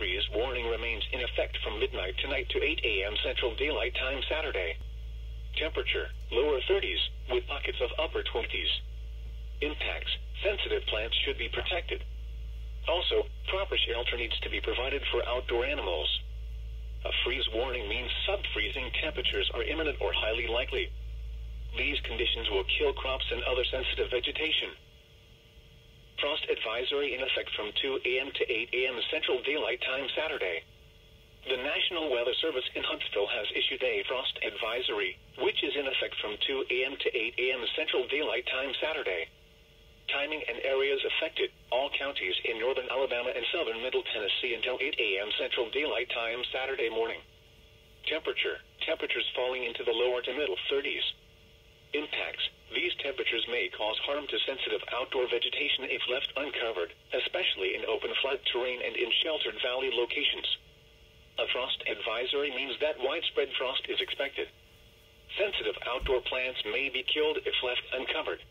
freeze warning remains in effect from midnight tonight to 8 a.m. Central Daylight Time Saturday. Temperature, lower 30s, with pockets of upper 20s. Impacts, sensitive plants should be protected. Also, proper shelter needs to be provided for outdoor animals. A freeze warning means sub-freezing temperatures are imminent or highly likely. These conditions will kill crops and other sensitive vegetation. Frost advisory in effect from 2 a.m. to 8 a.m. Central Daylight Time Saturday. The National Weather Service in Huntsville has issued a frost advisory, which is in effect from 2 a.m. to 8 a.m. Central Daylight Time Saturday. Timing and areas affected, all counties in northern Alabama and southern middle Tennessee until 8 a.m. Central Daylight Time Saturday morning. Temperature, temperatures falling into the lower to middle 30s. Impacts, these temperatures may cause harm to sensitive outdoor vegetation if left uncovered, especially in open flood terrain and in sheltered valley locations. A frost advisory means that widespread frost is expected. Sensitive outdoor plants may be killed if left uncovered.